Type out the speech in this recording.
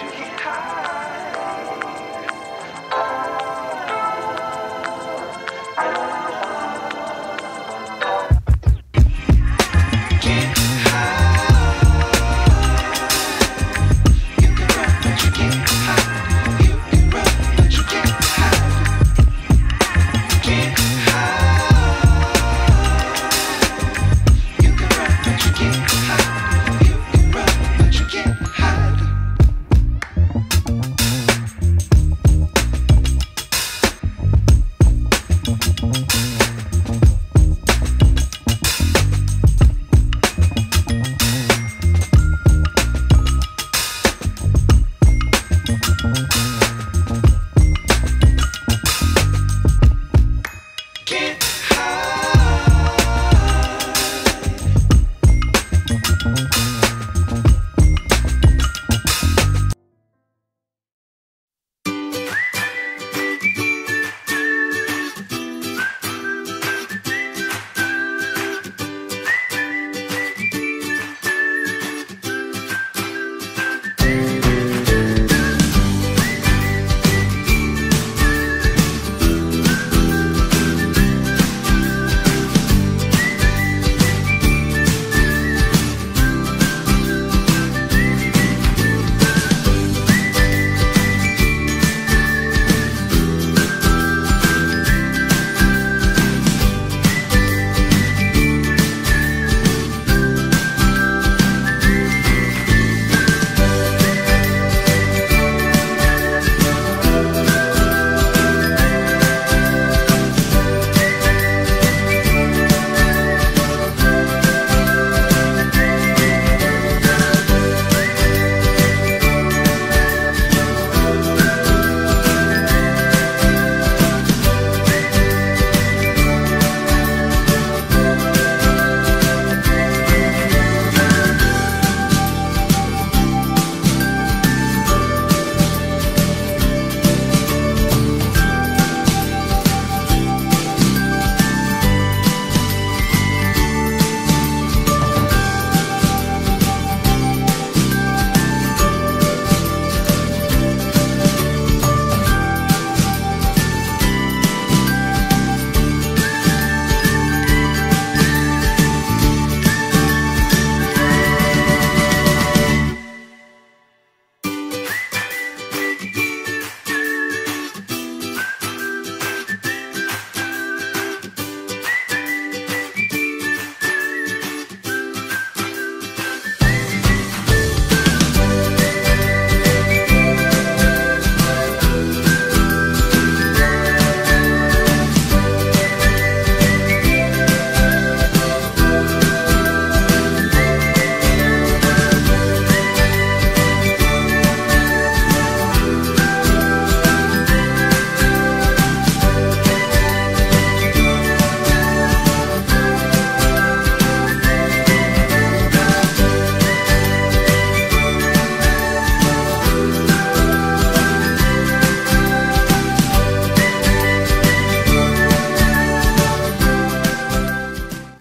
you here.